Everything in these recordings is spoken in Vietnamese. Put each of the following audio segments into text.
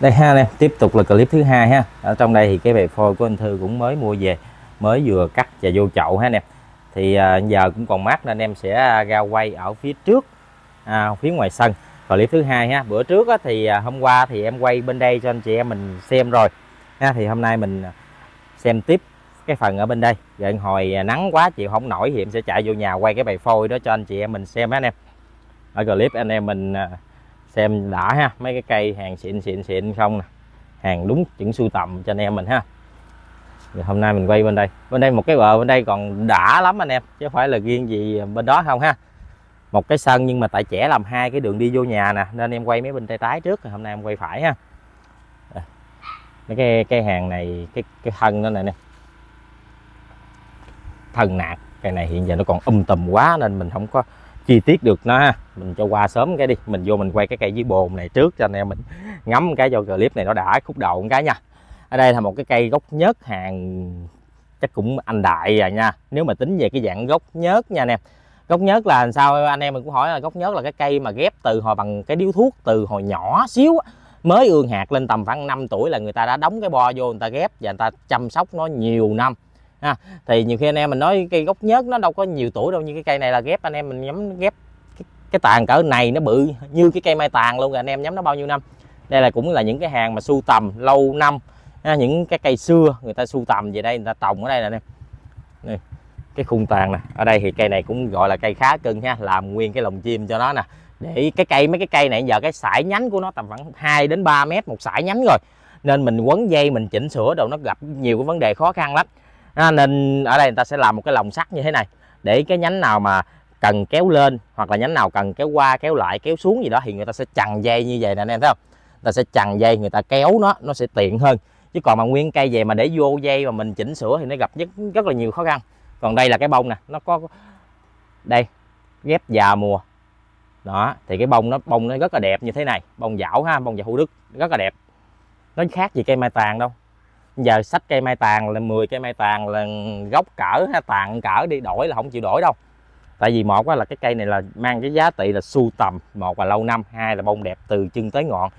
đây ha em tiếp tục là clip thứ hai ha. Ở trong đây thì cái bè phôi của anh thư cũng mới mua về mới vừa cắt và vô chậu ha anh em. thì à, giờ cũng còn mát nên em sẽ ra quay ở phía trước à, phía ngoài sân. Clip thứ hai ha. Bữa trước á, thì à, hôm qua thì em quay bên đây cho anh chị em mình xem rồi. Ha thì hôm nay mình xem tiếp cái phần ở bên đây. Giờ hồi nắng quá chịu không nổi thì em sẽ chạy vô nhà quay cái bày phôi đó cho anh chị em mình xem ha, anh em. Ở clip anh em mình à, xem đã ha. Mấy cái cây hàng xịn xịn xịn không nè. Hàng đúng chuẩn sưu tầm cho anh em mình ha. Rồi hôm nay mình quay bên đây. Bên đây một cái bờ bên đây còn đã lắm anh em, chứ không phải là riêng gì bên đó không ha. Một cái sân nhưng mà tại trẻ làm hai cái đường đi vô nhà nè, nên em quay mấy bên tay trái trước hôm nay em quay phải ha. Mấy cái cái hàng này, cái cái thân nó này nè. Thân nạt cái này hiện giờ nó còn um tùm quá nên mình không có chi tiết được nó ha. Mình cho qua sớm cái đi, mình vô mình quay cái cây dưới bồn này trước cho anh em mình ngắm cái cho clip này nó đã khúc đầu một cái nha. Ở đây là một cái cây gốc nhớt hàng, chắc cũng anh đại à nha. Nếu mà tính về cái dạng gốc nhớt nha anh em. Gốc nhớt là sao? Anh em mình cũng hỏi là gốc nhớt là cái cây mà ghép từ hồi bằng cái điếu thuốc từ hồi nhỏ xíu mới ương hạt lên tầm khoảng 5 tuổi là người ta đã đóng cái bo vô người ta ghép và người ta chăm sóc nó nhiều năm ha thì nhiều khi anh em mình nói cây gốc nhớt nó đâu có nhiều tuổi đâu như cái cây này là ghép anh em mình nhắm ghép cái, cái tàn cỡ này nó bự như cái cây mai tàn luôn rồi anh em nhắm nó bao nhiêu năm. Đây là cũng là những cái hàng mà sưu tầm lâu năm. Ha, những cái cây xưa người ta sưu tầm về đây người ta trồng ở đây nè này, cái khung tàn nè. Ở đây thì cây này cũng gọi là cây khá cưng ha làm nguyên cái lồng chim cho nó nè. Để cái cây mấy cái cây này giờ cái sải nhánh của nó tầm khoảng 2 đến 3 mét một sải nhánh rồi. Nên mình quấn dây mình chỉnh sửa đồ nó gặp nhiều cái vấn đề khó khăn lắm à, nên ở đây người ta sẽ làm một cái lồng sắt như thế này. Để cái nhánh nào mà cần kéo lên hoặc là nhánh nào cần kéo qua kéo lại kéo xuống gì đó thì người ta sẽ chằng dây như vậy nè anh em thấy không? Người ta sẽ chằng dây người ta kéo nó nó sẽ tiện hơn. Chứ còn mà nguyên cây về mà để vô dây mà mình chỉnh sửa thì nó gặp rất rất là nhiều khó khăn. Còn đây là cái bông nè nó có đây ghép già mùa. Đó thì cái bông nó bông nó rất là đẹp như thế này. Bông dảo ha bông dảo hữu đức rất là đẹp. Nó khác gì cây mai tàn đâu giờ sách cây mai tàn là 10 cây mai tàn là gốc cỡ hay tàn cỡ đi, đổi là không chịu đổi đâu. Tại vì một là cái cây này là mang cái giá trị là sưu tầm, một là lâu năm, hai là bông đẹp từ chân tới ngọn.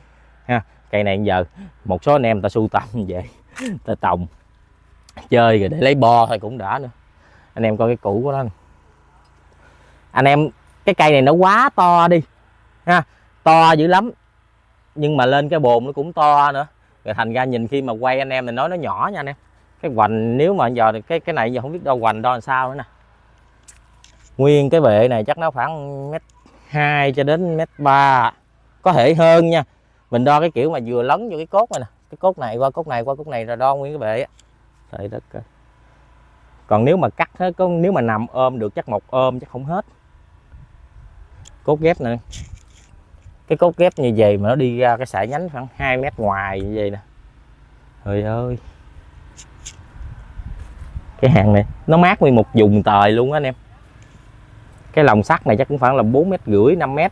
Ha, cây này giờ một số anh em ta sưu tầm về ta trồng, chơi rồi để lấy bo thôi cũng đã nữa. Anh em coi cái cũ của nó anh em, cái cây này nó quá to đi, ha, to dữ lắm, nhưng mà lên cái bồn nó cũng to nữa rồi thành ra nhìn khi mà quay anh em thì nói nó nhỏ nha anh em. Cái hoành, nếu mà giờ cái cái này giờ không biết đâu hoành đo làm sao nữa nè. Nguyên cái bệ này chắc nó khoảng mét hai cho đến mét ba, có thể hơn nha. Mình đo cái kiểu mà vừa lấn vô cái cốt này nè. Cái cốt này qua cốt này, qua cốt này rồi đo nguyên cái bệ á. Trời đất ơi. Còn nếu mà cắt hết, có nếu mà nằm ôm được chắc một ôm chắc không hết. Cốt ghép nè cái cốt ghép như vậy mà nó đi ra cái sải nhánh khoảng 2 mét ngoài như vậy nè. Trời ơi. Cái hàng này nó mát nguyên một vùng tời luôn á anh em. Cái lồng sắt này chắc cũng khoảng là 4 mét rưỡi 5 mét.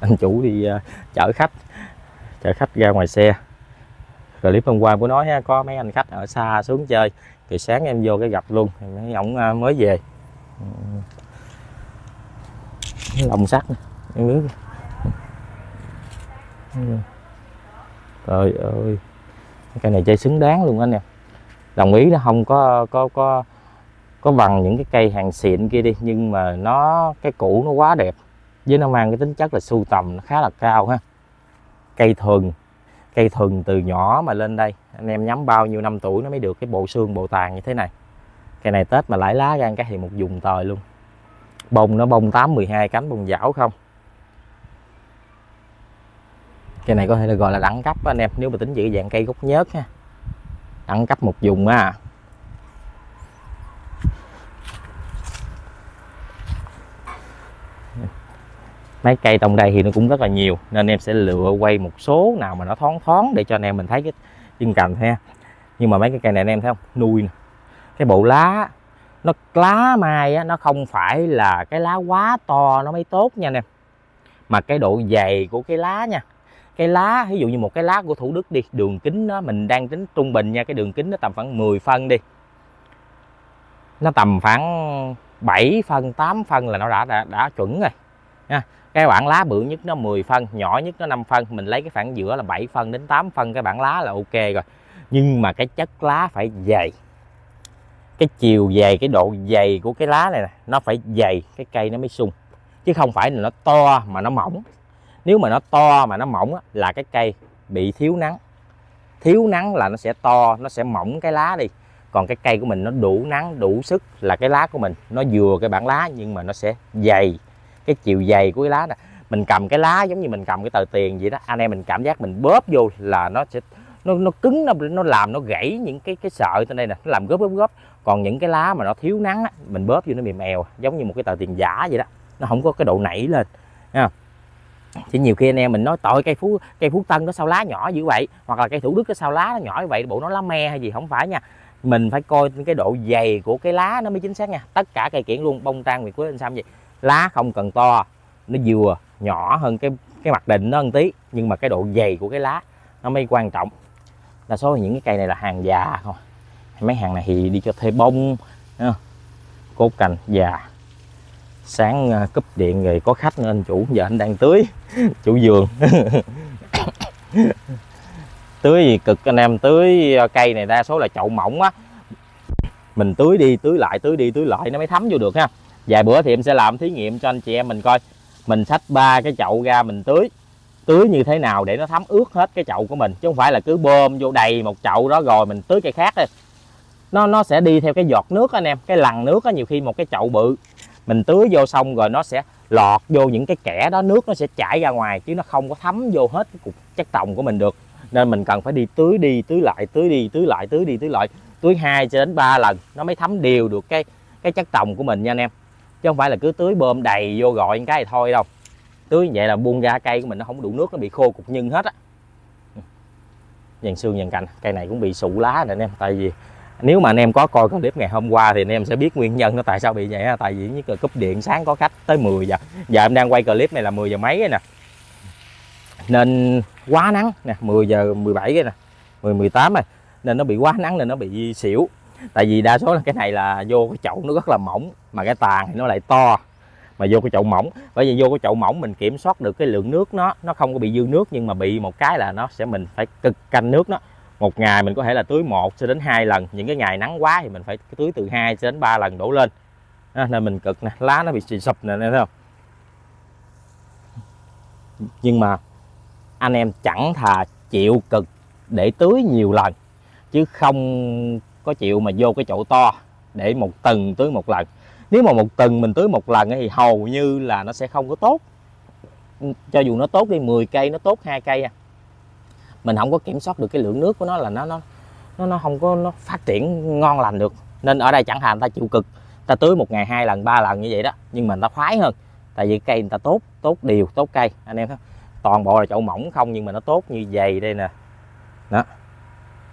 Anh chủ đi uh, chở khách chở khách ra ngoài xe. Clip hôm qua của nói ha, có mấy anh khách ở xa xuống chơi. Thì sáng em vô cái gặp luôn mấy ổng ờ, mới về. Ừ lồng sắt em biết trời ơi, cái này chơi xứng đáng luôn anh em. Đồng ý nó không có có có có bằng những cái cây hàng xịn kia đi, nhưng mà nó, cái củ nó quá đẹp. Với nó mang cái tính chất là sưu tầm, nó khá là cao ha. Cây thuần cây thuần từ nhỏ mà lên đây, anh em nhắm bao nhiêu năm tuổi nó mới được cái bộ xương, bộ tàn như thế này. Cây này tết mà lãi lá ra cái thì một dùng tời luôn bông nó bông 8 12 cánh, bông dảo không? Cái này có thể là gọi là đẳng cấp anh em, nếu mà tính giữ dạng cây gốc nhớt ha. Đẳng cấp một vùng á. Mấy cây trong đây thì nó cũng rất là nhiều, nên em sẽ lựa quay một số nào mà nó thoáng thoáng để cho anh em mình thấy cái chân cành ha. Nhưng mà mấy cái cây này anh em thấy không? Nuôi nè. Cái bộ lá nó lá mai á, nó không phải là cái lá quá to nó mới tốt nha nè. Mà cái độ dày của cái lá nha. Cái lá ví dụ như một cái lá của thủ đức đi đường kính nó mình đang tính trung bình nha cái đường kính nó tầm khoảng 10 phân đi. Nó tầm khoảng 7 phân 8 phân là nó đã đã, đã chuẩn rồi. Nha cái bản lá bự nhất nó 10 phân nhỏ nhất nó 5 phân mình lấy cái khoảng giữa là 7 phân đến 8 phân cái bản lá là ok rồi. Nhưng mà cái chất lá phải dày cái chiều dày cái độ dày của cái lá này nè nó phải dày cái cây nó mới sung. Chứ không phải là nó to mà nó mỏng. Nếu mà nó to mà nó mỏng á, là cái cây bị thiếu nắng. Thiếu nắng là nó sẽ to nó sẽ mỏng cái lá đi. Còn cái cây của mình nó đủ nắng đủ sức là cái lá của mình nó vừa cái bản lá nhưng mà nó sẽ dày. Cái chiều dày của cái lá này mình cầm cái lá giống như mình cầm cái tờ tiền vậy đó. Anh em mình cảm giác mình bóp vô là nó sẽ nó nó cứng nó nó làm nó gãy những cái cái sợi trên đây nè nó làm góp góp góp còn những cái lá mà nó thiếu nắng á, mình bóp vô nó mềm mèo giống như một cái tờ tiền giả vậy đó. Nó không có cái độ nảy lên nha chỉ nhiều khi anh em mình nói tội cây phú cây phú tân nó sao lá nhỏ như vậy? Hoặc là cây thủ đức nó sao lá nó nhỏ như vậy bộ nó lá me hay gì không phải nha. Mình phải coi cái độ dày của cái lá nó mới chính xác nha. Tất cả cây kiển luôn bông trang nguyệt quế anh sam gì lá không cần to nó vừa nhỏ hơn cái cái mặt định nó một tí nhưng mà cái độ dày của cái lá nó mới quan trọng. Đa số những cái cây này là hàng già thôi mấy hàng này thì đi cho thuê bông cốt cành, già. Sáng ờ, cúp điện rồi có khách nên chủ, giờ anh đang tưới, chủ vườn. Tưới gì cực, anh em tưới ờ, cây này đa số là chậu mỏng á. Mình tưới đi, tưới lại, tưới đi, tưới lại nó mới thấm vô được ha. Vài bữa thì em sẽ làm thí nghiệm cho anh chị em mình coi. Mình xách ba cái chậu ra mình tưới. Tưới như thế nào để nó thấm ướt hết cái chậu của mình, chứ không phải là cứ bơm vô đầy một chậu đó rồi mình tưới cây khác thôi nó nó sẽ đi theo cái giọt nước anh em, cái lằn nước á, nhiều khi một cái chậu bự. Mình tưới vô xong rồi nó sẽ lọt vô những cái kẽ đó, nước nó sẽ chảy ra ngoài chứ nó không có thấm vô hết cái cục chất trồng của mình được. Nên mình cần phải đi tưới đi, tưới lại, tưới đi, tưới lại, tưới đi, tưới lại. Tưới hai cho đến 3 lần, nó mới thấm đều được cái cái chất trồng của mình nha anh em. Chứ không phải là cứ tưới bơm đầy vô gọi cái thì thôi đâu. Tưới vậy là buông ra cây của mình nó không đủ nước, nó bị khô cục nhân hết á. Ừ. Dàn xương dàn cành, cây này cũng bị sụ lá nè anh em, tại vì nếu mà anh em có coi clip ngày hôm qua thì anh em sẽ biết nguyên nhân nó tại sao bị vậy tại vì như cúp điện sáng có khách tới 10 giờ. Giờ em đang quay clip này là 10 giờ mấy nè. Nên quá nắng nè 10 giờ 17 cái nè 10 18 rồi. Nên nó bị quá nắng nên nó bị xỉu. Tại vì đa số là cái này là vô cái chậu nó rất là mỏng, mà cái tàn thì nó lại to, mà vô cái chậu mỏng. Bởi vì vô cái chậu mỏng mình kiểm soát được cái lượng nước nó nó không có bị dư nước nhưng mà bị một cái là nó sẽ mình phải cực canh nước nó một ngày mình có thể là tưới một cho đến hai lần. Những cái ngày nắng quá thì mình phải tưới từ 2 cho đến 3 lần đổ lên. À, nên mình cực nè lá nó bị xì sụp nè thấy không? Nhưng mà anh em chẳng thà chịu cực để tưới nhiều lần chứ không có chịu mà vô cái chỗ to để một tuần tưới một lần. Nếu mà một tuần mình tưới một lần thì hầu như là nó sẽ không có tốt. Ừ, cho dù nó tốt đi 10 cây nó tốt hai cây à mình không có kiểm soát được cái lượng nước của nó là nó nó nó nó không có, nó phát triển ngon lành được. Nên ở đây chẳng hạn ta chịu cực ta tưới một ngày hai lần, ba lần như vậy đó. Nhưng mà người ta khoái hơn. Tại vì cây người ta tốt tốt điều tốt cây. Anh em thấy toàn bộ là chậu mỏng không, nhưng mà nó tốt như dày đây nè. Đó.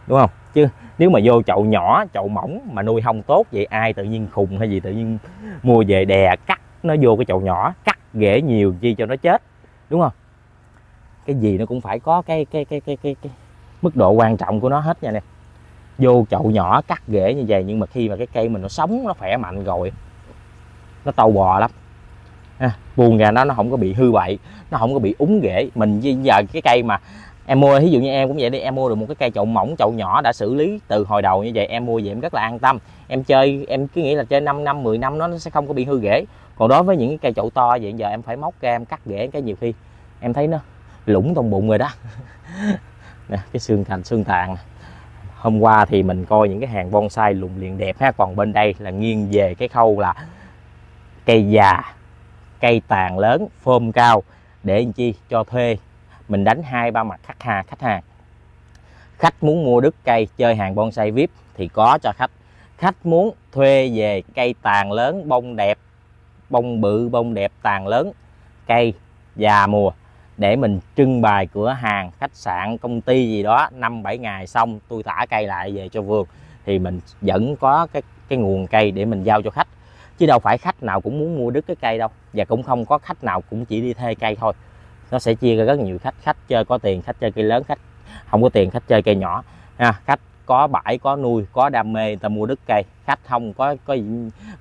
Đúng không? Chứ nếu mà vô chậu nhỏ, chậu mỏng mà nuôi không tốt vậy, ai tự nhiên khùng hay gì, tự nhiên mua về đè, cắt nó vô cái chậu nhỏ, cắt rễ nhiều chi cho nó chết. Đúng không? Cái gì nó cũng phải có cái cái cái cái cái, cái mức độ quan trọng của nó hết nha nè. Vô chậu nhỏ cắt rễ như vậy nhưng mà khi mà cái cây mình nó sống nó khỏe mạnh rồi nó tàu bò lắm. Ha, buồn gà nó nó không có bị hư bậy nó không có bị úng rễ. Mình giờ cái cây mà em mua ví dụ như em cũng vậy đi em mua được một cái cây chậu mỏng chậu nhỏ đã xử lý từ hồi đầu như vậy em mua vậy em rất là an tâm. Em chơi em cứ nghĩ là chơi 5 năm 10 năm nó, nó sẽ không có bị hư rễ. Còn đối với những cái cây chậu to vậy giờ em phải móc ra em cắt rễ cái nhiều khi em thấy nó lũng trong bụng rồi đó. Nè cái xương thành xương tàn hôm qua thì mình coi những cái hàng bonsai lùng liền đẹp ha. Còn bên đây là nghiêng về cái khâu là cây già cây tàn lớn phôm cao. Để làm chi? Cho thuê. Mình đánh hai ba mặt khách hàng khách hàng. Khách muốn mua đứt cây chơi hàng bonsai vip thì có cho khách. Khách muốn thuê về cây tàn lớn bông đẹp bông bự bông đẹp tàn lớn cây già mùa để mình trưng bày cửa hàng, khách sạn, công ty gì đó, năm, bảy ngày xong, tôi thả cây lại về cho vườn. Thì mình vẫn có cái cái nguồn cây để mình giao cho khách. Chứ đâu phải khách nào cũng muốn mua đứt cái cây đâu. Và cũng không có khách nào cũng chỉ đi thuê cây thôi. Nó sẽ chia ra rất nhiều khách. Khách chơi có tiền, khách chơi cây lớn, khách không có tiền, khách chơi cây nhỏ. Ha khách có bãi có nuôi có đam mê người ta mua đất cây. Khách không có có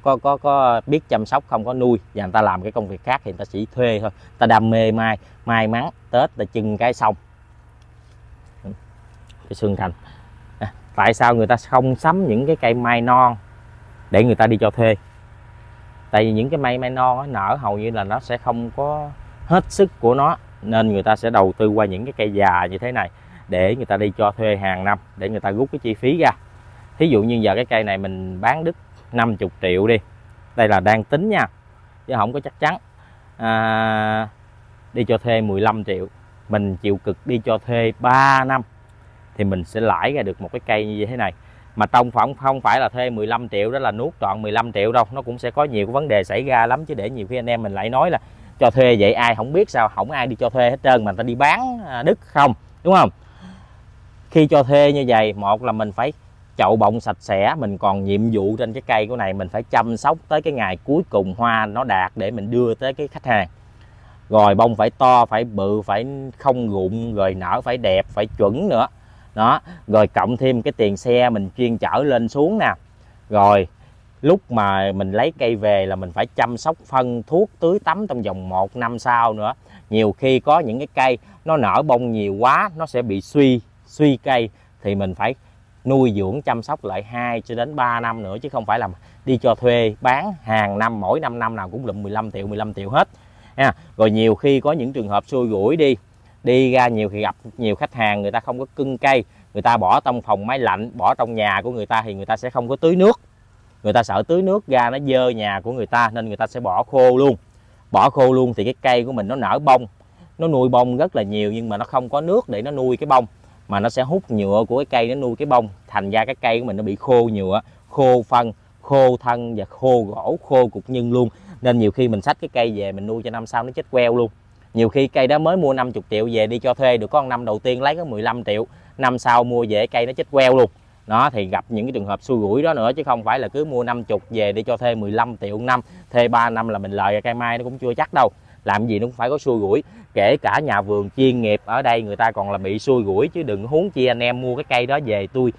có có, có biết chăm sóc không có nuôi. Và người ta làm cái công việc khác thì người ta chỉ thuê thôi. Người ta đam mê mai may mắn tết là chừng cái xong. Cái xương thành à, tại sao người ta không sắm những cái cây mai non để người ta đi cho thuê? Tại vì những cái mai mai non nó nở hầu như là nó sẽ không có hết sức của nó nên người ta sẽ đầu tư qua những cái cây già như thế này để người ta đi cho thuê hàng năm để người ta rút cái chi phí ra. Thí dụ như giờ cái cây này mình bán đứt 50 triệu đi đây là đang tính nha chứ không có chắc chắn. À, đi cho thuê 15 triệu mình chịu cực đi cho thuê 3 năm thì mình sẽ lãi ra được một cái cây như thế này. Mà trong phòng không phải là thuê 15 triệu đó là nuốt trọn 15 triệu đâu nó cũng sẽ có nhiều vấn đề xảy ra lắm. Chứ để nhiều khi anh em mình lại nói là cho thuê vậy ai không biết sao không ai đi cho thuê hết trơn mà người ta đi bán à, đứt không đúng không? Khi cho thuê như vậy, một là mình phải chậu bọng sạch sẽ, mình còn nhiệm vụ trên cái cây của này, mình phải chăm sóc tới cái ngày cuối cùng hoa nó đạt để mình đưa tới cái khách hàng. Rồi bông phải to, phải bự, phải không rụng, rồi nở phải đẹp, phải chuẩn nữa. Đó, rồi cộng thêm cái tiền xe mình chuyên chở lên xuống nè. Rồi, lúc mà mình lấy cây về là mình phải chăm sóc, phân thuốc, tưới tắm trong vòng một năm sau nữa. Nhiều khi có những cái cây nó nở bông nhiều quá, nó sẽ bị suy suy cây thì mình phải nuôi dưỡng, chăm sóc lại 2 cho đến 3 năm nữa, chứ không phải là đi cho thuê bán hàng năm, mỗi năm năm nào cũng lụm 15 triệu 15 triệu hết. Nha rồi nhiều khi có những trường hợp xui rủi đi đi ra nhiều khi gặp nhiều khách hàng, người ta không có cưng cây, người ta bỏ trong phòng máy lạnh, bỏ trong nhà của người ta thì người ta sẽ không có tưới nước. Người ta sợ tưới nước ra nó dơ nhà của người ta nên người ta sẽ bỏ khô luôn. Bỏ khô luôn thì cái cây của mình nó nở bông. Nó nuôi bông rất là nhiều nhưng mà nó không có nước để nó nuôi cái bông mà nó sẽ hút nhựa của cái cây, nó nuôi cái bông, thành ra cái cây của mình nó bị khô nhựa, khô phân, khô thân và khô gỗ, khô cục nhân luôn. Nên nhiều khi mình xách cái cây về mình nuôi cho năm sau nó chết queo luôn. Nhiều khi cây đó mới mua 50 triệu về đi cho thuê được có năm đầu tiên lấy có 15 triệu, năm sau mua về cây nó chết queo luôn. Đó, thì gặp những cái trường hợp xui rủi đó nữa chứ không phải là cứ mua 50 về đi cho thuê 15 triệu năm, thuê 3 năm là mình lời cây mai nó cũng chưa chắc đâu làm gì nó cũng phải có xui rủi. Kể cả nhà vườn chuyên nghiệp ở đây người ta còn là bị xui rủi, chứ đừng huống chi anh em mua cái cây đó về tôi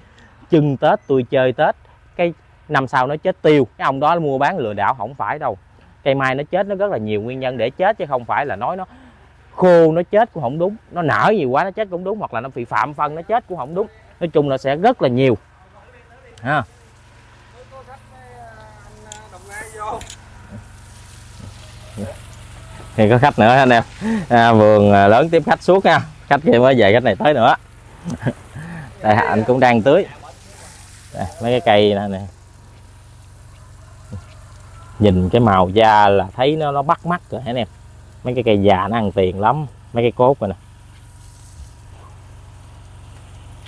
chưng tết tôi chơi tết. Cái năm sau nó chết tiêu. Cái ông đó mua bán lừa đảo, không phải đâu. Cây mai nó chết, nó rất là nhiều nguyên nhân để chết, chứ không phải là nói nó khô nó chết cũng không đúng, nó nở nhiều quá nó chết cũng đúng, hoặc là nó bị phạm phân nó chết cũng không đúng. Nói chung là sẽ rất là nhiều. Ha thì có khách nữa anh em? À, vườn à, lớn tiếp khách suốt nha. Khách kia mới về khách này tới nữa. Đây anh cũng đang tưới. Đây, mấy cái cây này, nè. Nhìn cái màu da là thấy nó nó bắt mắt rồi anh em? Mấy cái cây già nó ăn tiền lắm. Mấy cái cốt rồi nè.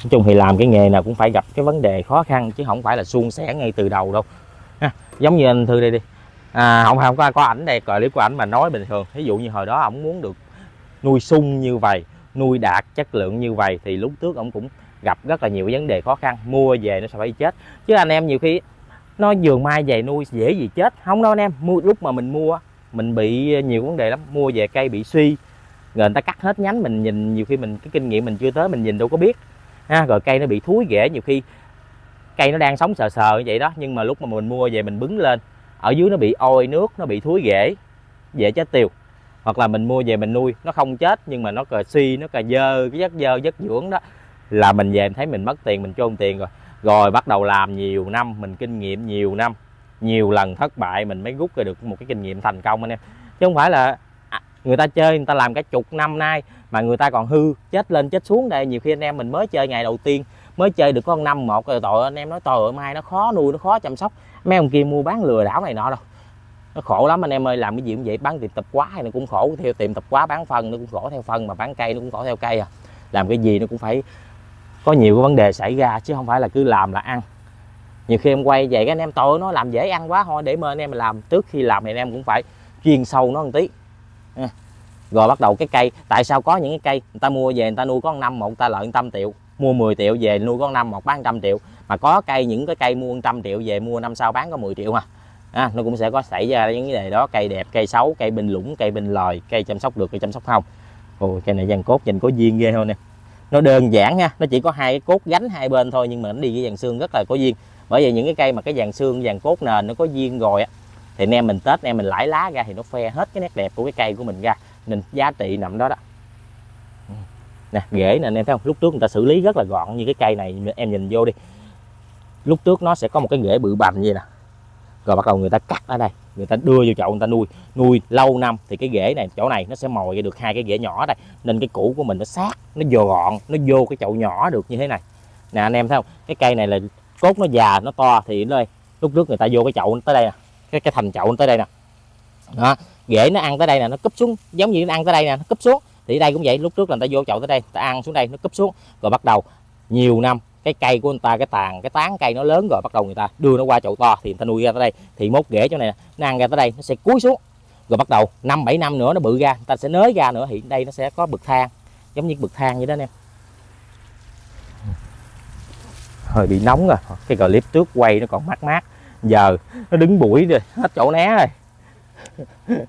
Nói chung thì làm cái nghề nào cũng phải gặp cái vấn đề khó khăn chứ không phải là suôn sẻ ngay từ đầu đâu. Ha. giống như anh thư đây đi à, không không có có ảnh đây clip của ảnh mà nói bình thường. Ví dụ như hồi đó ổng muốn được nuôi sung như vậy nuôi đạt chất lượng như vậy thì lúc trước ổng cũng gặp rất là nhiều vấn đề khó khăn mua về nó sẽ phải chết. Chứ anh em nhiều khi nó vườn mai về nuôi dễ gì chết. Không đâu anh em mua lúc mà mình mua mình bị nhiều vấn đề lắm. Mua về cây bị suy rồi người ta cắt hết nhánh mình nhìn nhiều khi mình cái kinh nghiệm mình chưa tới mình nhìn đâu có biết. Ha rồi cây nó bị thúi rễ nhiều khi cây nó đang sống sờ sờ như vậy đó nhưng mà lúc mà mình mua về mình bứng lên ở dưới nó bị ôi nước, nó bị thúi rễ, dễ chết tiêu. Hoặc là mình mua về mình nuôi, nó không chết nhưng mà nó cờ suy nó cờ dơ, cái chất dơ, chất dưỡng đó, là mình về mình thấy mình mất tiền, mình chôn tiền rồi. Rồi bắt đầu làm nhiều năm, mình kinh nghiệm nhiều năm. Nhiều lần thất bại mình mới rút ra được một cái kinh nghiệm thành công anh em. Chứ không phải là à, người ta chơi, người ta làm cả chục năm nay mà người ta còn hư, chết lên, chết xuống đây. Nhiều khi anh em mình mới chơi ngày đầu tiên, mới chơi được con năm một rồi tội anh em nói tội mai nó khó nuôi, nó khó chăm sóc mấy ông kia mua bán lừa đảo này nọ đâu. Nó khổ lắm anh em ơi, làm cái gì cũng vậy, bán tiệm tập quá nó cũng khổ, theo tiệm tập quá bán phân nó cũng khổ, theo phân mà bán cây nó cũng khổ, theo cây à. Làm cái gì nó cũng phải có nhiều cái vấn đề xảy ra, chứ không phải là cứ làm là ăn. Nhiều khi em quay vậy các anh em tội nó làm dễ ăn quá, thôi để mà anh em làm, trước khi làm thì anh em cũng phải chuyên sâu nó một tí. Ừ. Rồi bắt đầu cái cây, tại sao có những cái cây người ta mua về người ta nuôi có năm, một ta lợi trăm triệu, mua 10 triệu về nuôi có năm, một bán trăm triệu mà có cây những cái cây mua trăm triệu về mua năm sau bán có 10 triệu mà. À, nó cũng sẽ có xảy ra những vấn đề đó cây đẹp cây xấu cây bình lũng cây bình lòi cây chăm sóc được cây chăm sóc không. Ôi cây này dàn cốt nhìn có duyên ghê thôi nè. Nó đơn giản nha nó chỉ có hai cái cốt gánh hai bên thôi nhưng mà nó đi với dàn xương rất là có duyên. Bởi vì những cái cây mà cái dàn xương dàn cốt nền nó có duyên rồi á thì anh em mình tết anh em mình lãi lá ra thì nó phe hết cái nét đẹp của cái cây của mình ra. Nên giá trị nằm đó đó. Ừ. Nè rễ nè anh em thấy không? Lúc trước người ta xử lý rất là gọn như cái cây này em nhìn vô đi lúc trước nó sẽ có một cái rễ bự bành như nè. Rồi bắt đầu người ta cắt ở đây, người ta đưa vô chậu người ta nuôi. Nuôi lâu năm thì cái rễ này, chỗ này nó sẽ mồi được hai cái rễ nhỏ đây. Nên cái củ của mình nó sát, nó vô gọn nó vô cái chậu nhỏ được như thế này. Nè, anh em thấy không? Cái cây này là cốt nó già, nó to thì đây. Lúc trước người ta vô cái chậu tới đây nè. Cái cái thành chậu tới đây nè. Đó rễ nó ăn tới đây nè, nó cúp xuống. Giống như nó ăn tới đây nè, nó cúp xuống. Thì đây cũng vậy, lúc trước là người ta vô chậu tới đây ta ăn xuống đây, nó cúp xuống. Rồi bắt đầu, nhiều năm cái cây của người ta cái tàn cái tán cây nó lớn rồi bắt đầu người ta đưa nó qua chậu to thì người ta nuôi ra tới đây thì mốt rễ chỗ này nó ăn ra tới đây nó sẽ cúi xuống. Rồi bắt đầu năm bảy năm nữa nó bự ra người ta sẽ nới ra nữa thì đây nó sẽ có bậc thang giống như bậc thang vậy đó anh em. Hơi bị nóng rồi cái clip trước quay nó còn mát mát giờ nó đứng bụi rồi hết chỗ né rồi.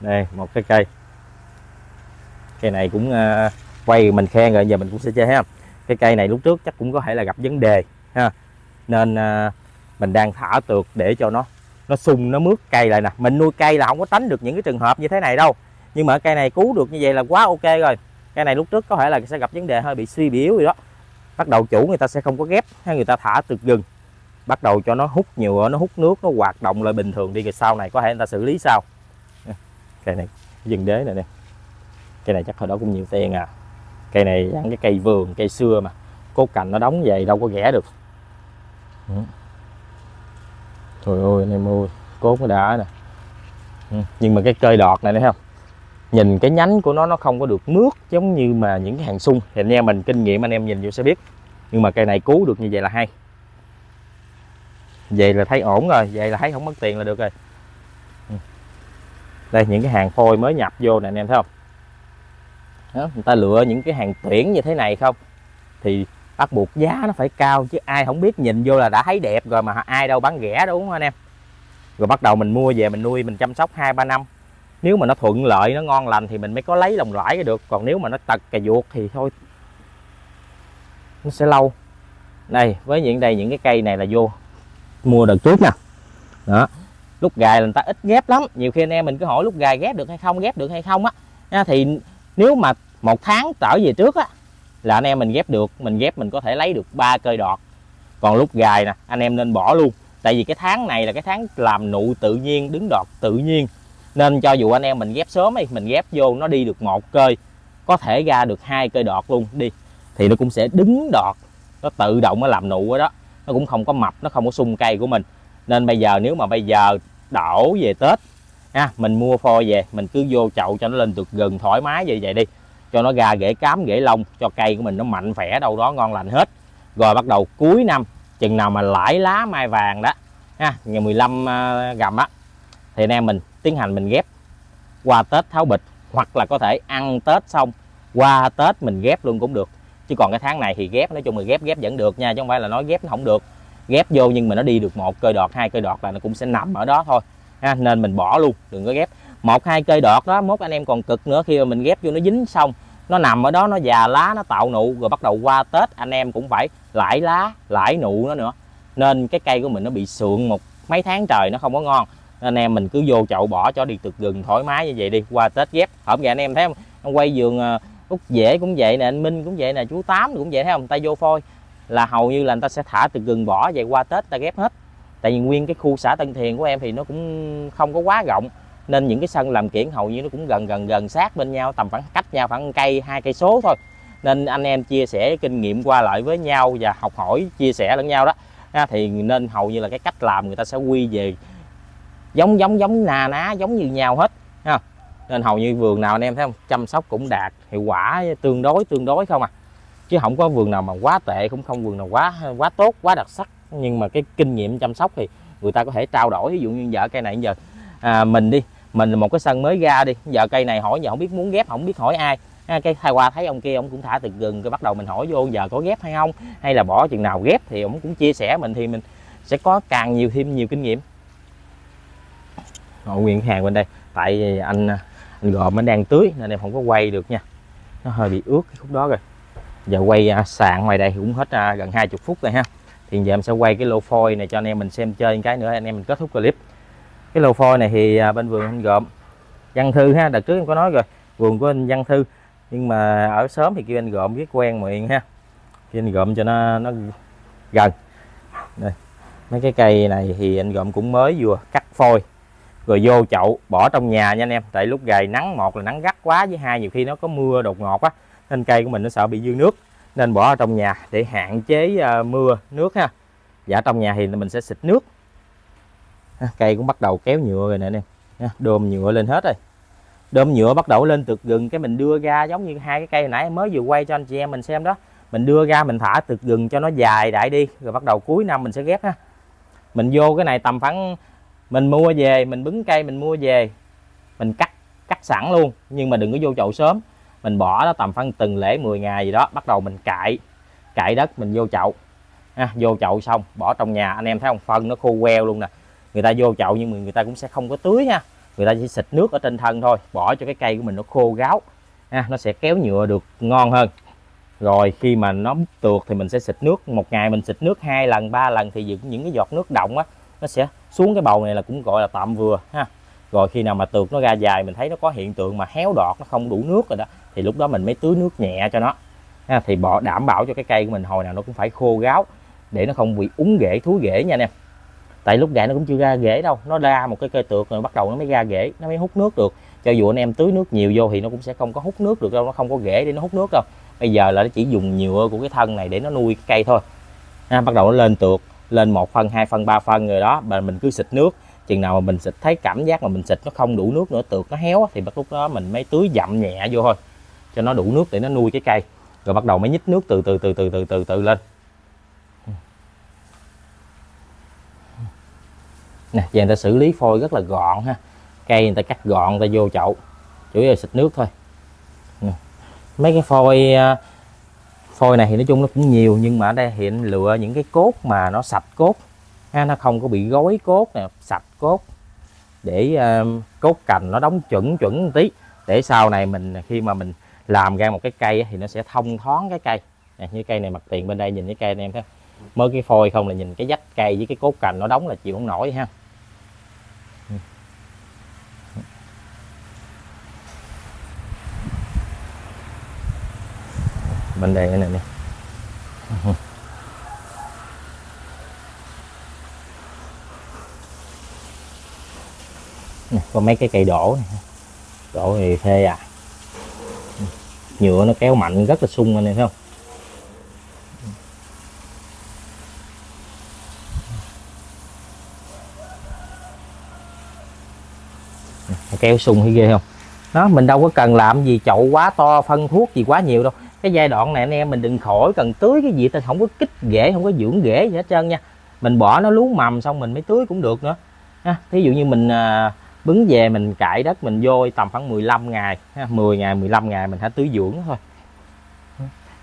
Đây một cái cây. Cây này cũng uh, quay mình khen rồi giờ mình cũng sẽ chơi ha cái cây này lúc trước chắc cũng có thể là gặp vấn đề ha. Nên à, mình đang thả tược để cho nó nó sung nó mướt cây lại nè. Mình nuôi cây là không có tránh được những cái trường hợp như thế này đâu. Nhưng mà cây này cứu được như vậy là quá ok rồi. Cây này lúc trước có thể là sẽ gặp vấn đề hơi bị suy biểu gì đó. Bắt đầu chủ người ta sẽ không có ghép hay người ta thả từ gừng. Bắt đầu cho nó hút nhựa nó hút nước nó hoạt động lại bình thường đi rồi sau này có thể người ta xử lý sau. Cây này dừng đế này nè. Cây này chắc hồi đó cũng nhiều tiền à cây này ăn cái cây vườn, cây xưa mà. Cốt cành nó đóng vậy, đâu có ghẻ được. Ừ. Trời ơi, anh em ơi, cốt nó đã nè. Ừ, nhưng mà cái cây đọt này thấy không? Nhìn cái nhánh của nó nó không có được mướt giống như mà những cái hàng sung. Thì anh em mình kinh nghiệm, anh em nhìn vô sẽ biết. Nhưng mà cây này cứu được như vậy là hay. Vậy là thấy ổn rồi, vậy là thấy không mất tiền là được rồi. Ừ. Đây, những cái hàng phôi mới nhập vô nè, anh em thấy không? Đó, người ta lựa những cái hàng tuyển như thế này không? Thì bắt buộc giá nó phải cao chứ ai không biết nhìn vô là đã thấy đẹp rồi mà ai đâu bán rẻ đâu đúng không anh em? Rồi bắt đầu mình mua về mình nuôi mình chăm sóc hai ba năm. Nếu mà nó thuận lợi nó ngon lành thì mình mới có lấy lòng lãi được. Còn nếu mà nó tật cà ruột thì thôi nó sẽ lâu. Đây với những đây những cái cây này là vô. Mua đợt trước nè. Đó lúc gài là người ta ít ghép lắm. Nhiều khi anh em mình cứ hỏi lúc gài ghép được hay không ghép được hay không á. Thì nếu mà một tháng trở về trước á, là anh em mình ghép được, mình ghép mình có thể lấy được ba cây đọt. Còn lúc gài nè, anh em nên bỏ luôn. Tại vì cái tháng này là cái tháng làm nụ tự nhiên, đứng đọt tự nhiên. Nên cho dù anh em mình ghép sớm đi, mình ghép vô nó đi được một cây, có thể ra được hai cây đọt luôn, đi. Thì nó cũng sẽ đứng đọt, nó tự động nó làm nụ ở đó. Nó cũng không có mập, nó không có sung cây của mình. Nên bây giờ nếu mà bây giờ đổ về tết ha, mình mua phôi về, mình cứ vô chậu cho nó lên được gần thoải mái như vậy đi. Cho nó ra rễ cám rễ lông, cho cây của mình nó mạnh khỏe, đâu đó ngon lành hết. Rồi bắt đầu cuối năm, chừng nào mà lãi lá mai vàng đó, ha, ngày 15 gầm à, á, thì anh em mình tiến hành mình ghép. Qua tết tháo bịch, hoặc là có thể ăn tết xong, qua tết mình ghép luôn cũng được. Chứ còn cái tháng này thì ghép, nói chung là ghép ghép vẫn được nha, chứ không phải là nói ghép nó không được. Ghép vô nhưng mà nó đi được một cây đọt, hai cây đọt là nó cũng sẽ nằm ở đó thôi ha, nên mình bỏ luôn đừng có ghép. Một hai cây đọt đó mốt anh em còn cực nữa khi mà mình ghép vô nó dính xong nó nằm ở đó nó già lá nó tạo nụ rồi bắt đầu qua tết anh em cũng phải lãi lá lãi nụ nó nữa. Nên cái cây của mình nó bị sượng một mấy tháng trời nó không có ngon. Anh em mình cứ vô chậu bỏ cho đi từ gừng thoải mái như vậy đi qua tết ghép. Hôm vậy anh em thấy không? Anh quay vườn ờ, út dễ cũng vậy nè anh minh cũng vậy nè chú tám cũng vậy thấy không? Tay vô phôi là hầu như là người ta sẽ thả từ gừng bỏ vậy qua tết ta ghép hết tại vì nguyên cái khu xã tân thiền của em thì nó cũng không có quá rộng, nên những cái sân làm kiển hầu như nó cũng gần gần gần sát bên nhau, tầm khoảng cách nhau khoảng cây, hai cây số thôi. Nên anh em chia sẻ kinh nghiệm qua lại với nhau và học hỏi, chia sẻ lẫn nhau đó. À, thì nên hầu như là cái cách làm người ta sẽ quy về giống giống giống nà ná, giống như nhau hết, ha. Nên hầu như vườn nào anh em thấy không? Chăm sóc cũng đạt, hiệu quả tương đối tương đối không à. Chứ không có vườn nào mà quá tệ, cũng không vườn nào quá quá tốt, quá đặc sắc nhưng mà cái kinh nghiệm chăm sóc thì người ta có thể trao đổi ví dụ như vợ cây này giờ à, mình đi mình là một cái sân mới ra đi giờ cây này hỏi giờ không biết muốn ghép không biết hỏi ai. À, cây thay qua thấy ông kia ông cũng thả từ gừng cái bắt đầu mình hỏi vô giờ có ghép hay không hay là bỏ chừng nào ghép thì ông cũng chia sẻ mình thì mình sẽ có càng nhiều thêm nhiều kinh nghiệm. Ngồi nguyên hàng bên đây tại anh anh gồm nó đang tưới nên em không có quay được nha. Nó hơi bị ướt cái khúc đó rồi. Giờ quay à, sàn ngoài đây cũng hết à, gần 20 phút rồi ha thì giờ em sẽ quay cái lô phôi này cho anh em mình xem chơi cái nữa, anh em mình kết thúc clip. Cái lô phôi này thì à, bên vườn anh gộm văn thư ha, đợt trước em có nói rồi, vườn của anh văn thư. Nhưng mà ở sớm thì kêu anh gộm viết quen miệng ha. Kêu anh gộm cho nó nó gần. Đây, mấy cái cây này thì anh gộm cũng mới vừa cắt phôi, rồi vô chậu, bỏ trong nhà nha anh em. Tại lúc gầy nắng một là nắng gắt quá, với hai nhiều khi nó có mưa đột ngột á, nên cây của mình nó sợ bị dư nước nên bỏ ở trong nhà để hạn chế ờ, mưa, nước ha. Dạ trong nhà thì mình sẽ xịt nước. Cây cũng bắt đầu kéo nhựa rồi nè anh em. Đơm nhựa lên hết rồi. Đôm nhựa bắt đầu lên từ gừng cái mình đưa ra, giống như hai cái cây hồi nãy mới vừa quay cho anh chị em mình xem đó. Mình đưa ra, mình thả từ gừng cho nó dài đại đi, rồi bắt đầu cuối năm mình sẽ ghép ha. Mình vô cái này tầm khoảng, mình mua về, mình bứng cây mình mua về, mình cắt cắt sẵn luôn, nhưng mà đừng có vô chậu sớm mình bỏ nó tầm khoảng từng lễ 10 ngày gì đó bắt đầu mình cạy cạy đất mình vô chậu. Ha, vô chậu xong bỏ trong nhà. Anh em thấy không? Phân nó khô queo luôn nè. Người ta vô chậu nhưng mà người ta cũng sẽ không có tưới nha. Người ta chỉ xịt nước ở trên thân thôi bỏ cho cái cây của mình nó khô ráo. Ha, nó sẽ kéo nhựa được ngon hơn. Rồi khi mà nó tuột thì mình sẽ xịt nước. Một ngày mình xịt nước hai lần ba lần thì những những cái giọt nước động á nó sẽ xuống cái bầu này là cũng gọi là tạm vừa ha rồi khi nào mà tược nó ra dài mình thấy nó có hiện tượng mà héo đọt nó không đủ nước rồi đó thì lúc đó mình mới tưới nước nhẹ cho nó. Ha, thì bỏ đảm bảo cho cái cây của mình hồi nào nó cũng phải khô ráo để nó không bị úng rễ thúi rễ nha anh em. Tại lúc gậy nó cũng chưa ra rễ đâu nó ra một cái cây tược rồi bắt đầu nó mới ra rễ nó mới hút nước được. Cho dù anh em tưới nước nhiều vô thì nó cũng sẽ không có hút nước được đâu nó không có rễ để nó hút nước đâu. Bây giờ là nó chỉ dùng nhựa của cái thân này để nó nuôi cái cây thôi. Ha, bắt đầu nó lên tược lên một phân hai phân ba phân rồi đó mà mình cứ xịt nước chừng nào mà mình xịt, thấy cảm giác mà mình xịt nó không đủ nước nữa, tược nó héo thì bắt lúc đó mình mới tưới dặm nhẹ vô thôi, cho nó đủ nước để nó nuôi cái cây. Rồi bắt đầu mới nhích nước từ từ từ từ từ từ từ lên. Nè, giờ người ta xử lý phôi rất là gọn ha. Cây người ta cắt gọn, người ta vô chậu, chủ yếu là xịt nước thôi. Mấy cái phôi à, phôi này thì nói chung nó cũng nhiều, nhưng mà ở đây hiện lựa những cái cốt mà nó sạch cốt ha, nó không có bị gối cốt nè sạch cốt. Để uh, cốt cành nó đóng chuẩn chuẩn một tí. Để sau này mình khi mà mình làm ra một cái cây thì nó sẽ thông thoáng cái cây. Nè, như cây này mặt tiền bên đây nhìn cái cây này em thấy mới cái phôi không là nhìn cái dách cây với cái cốt cành nó đóng là chịu không nổi ha. Bên đây này nè. Có mấy cái cây đổ này. Đổ thì phê à. Nhựa nó kéo mạnh rất là sung anh em thấy không? Kéo sung thấy ghê không? Đó mình đâu có cần làm gì chậu quá to phân thuốc gì quá nhiều đâu. Cái giai đoạn này anh em mình đừng khỏi cần tưới cái gì ta không có kích rễ không có dưỡng rễ gì hết trơn nha. Mình bỏ nó lú mầm xong mình mới tưới cũng được nữa. Ha thí dụ như mình à, bứng về mình cải đất mình vô tầm khoảng 15 ngày ha, 10 ngày 15 ngày mình hãy tưới dưỡng thôi.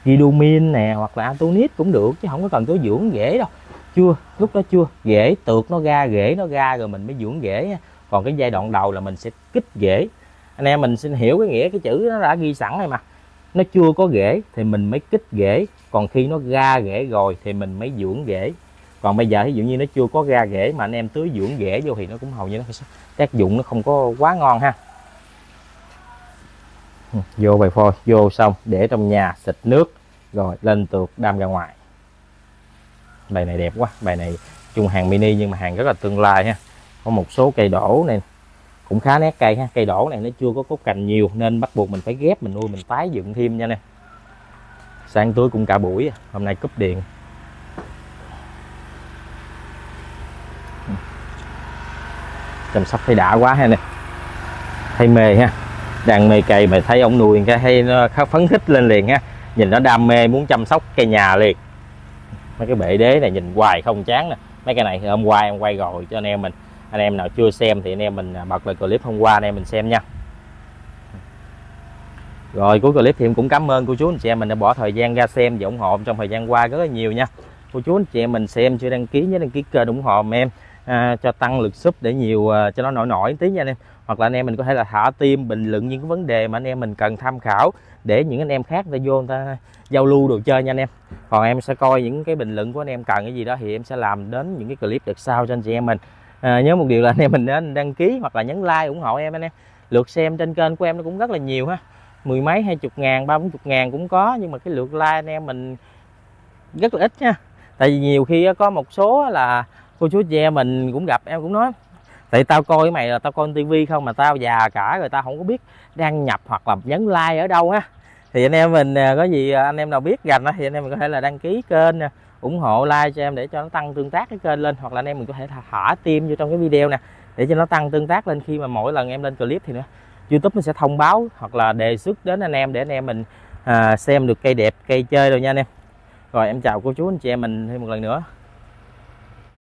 Gidomin nè hoặc là Antonis cũng được chứ không có cần tưới dưỡng rễ đâu. Chưa lúc đó chưa. Rễ tược nó ra rễ nó ra rồi mình mới dưỡng rễ còn cái giai đoạn đầu là mình sẽ kích rễ. Anh em mình xin hiểu cái nghĩa cái chữ nó đã ghi sẵn rồi mà. Nó chưa có rễ thì mình mới kích rễ. Còn khi nó ra rễ rồi thì mình mới dưỡng rễ còn bây giờ ví dụ như nó chưa có ra rễ mà anh em tưới dưỡng rễ vô thì nó cũng hầu như nó tác dụng nó không có quá ngon ha. Ừ, vô bài phôi, vô xong, để trong nhà, xịt nước, rồi lên tược đâm ra ngoài. Bài này đẹp quá, bài này chung hàng mini nhưng mà hàng rất là tương lai ha. Có một số cây đổ này, cũng khá nét cây ha. Cây đổ này nó chưa có cốt cành nhiều, nên bắt buộc mình phải ghép, mình nuôi, mình tái dựng thêm nha nè sang tưới cũng cả buổi, hôm nay cúp điện. Chăm sóc thấy đã quá ha nè. Thấy mê ha. Đang mê cây mà thấy ông nuôi cái hay nó khá phấn khích lên liền ha. Nhìn nó đam mê muốn chăm sóc cây nhà liền. Mấy cái bể đế này nhìn hoài không chán nè. Mấy cái này hôm qua em quay rồi cho anh em mình. Anh em nào chưa xem thì anh em mình à, bật lại clip hôm qua anh em mình xem nha. Rồi, cuối clip thì em cũng cảm ơn cô chú anh chị em mình đã bỏ thời gian ra xem và ủng hộ trong thời gian qua rất là nhiều nha. Cô chú anh chị em mình xem, chưa đăng ký nhớ đăng ký kênh ủng hộ em à, cho tăng lực súp để nhiều à, cho nó nổi nổi tí nha anh em. Hoặc là anh em mình có thể là thả tim bình luận những cái vấn đề mà anh em mình cần tham khảo để những anh em khác người ta vô người ta giao lưu đồ chơi nha anh em. Còn em sẽ coi những cái bình luận của anh em cần cái gì đó thì em sẽ làm đến những cái clip được sau cho anh chị em mình. À, nhớ một điều là anh em mình nên đăng ký hoặc là nhấn like ủng hộ em anh em. Lượt xem trên kênh của em nó cũng rất là nhiều ha. Mười mấy hai chục ngàn ba bốn chục ngàn cũng có nhưng mà cái lượt like anh em mình rất là ít nha. Tại vì nhiều khi có một số là cô chú chị em mình cũng gặp em cũng nói tại tao coi cái mày là tao coi tivi không mà tao già cả rồi tao không có biết đăng nhập hoặc là nhấn like ở đâu ha thì anh em mình à, có gì à, anh em nào biết gành thì anh em mình có thể là đăng ký kênh à, ủng hộ like cho em để cho nó tăng tương tác cái kênh lên hoặc là anh em mình có thể thả tim vô trong cái video nè để cho nó tăng tương tác lên khi mà mỗi lần em lên clip thì nữa. YouTube nó sẽ thông báo hoặc là đề xuất đến anh em để anh em mình à, xem được cây đẹp cây chơi rồi nha anh em. Rồi em chào cô chú anh chị em mình thêm một lần nữa.